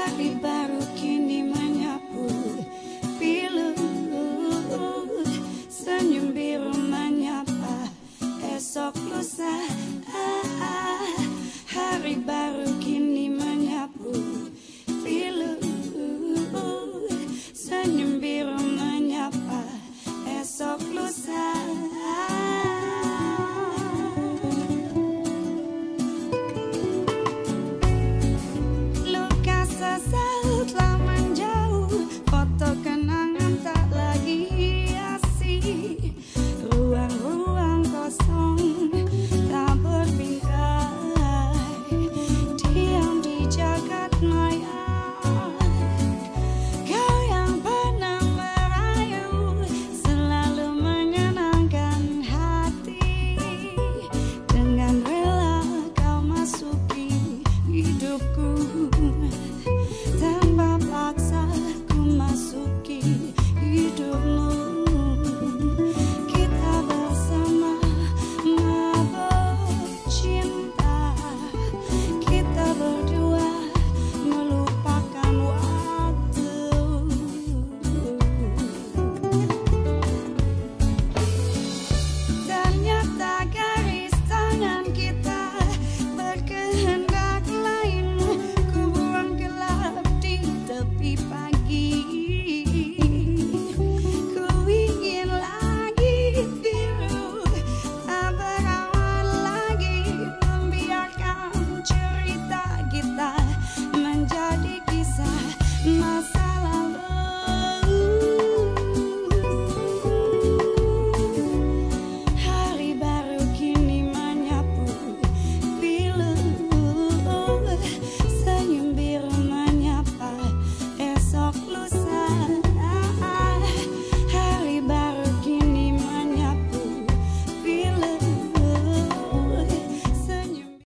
hari baru kini menyapu. Pilu senyum biru menyapa. Esok lusa ah, ah, hari baru lose.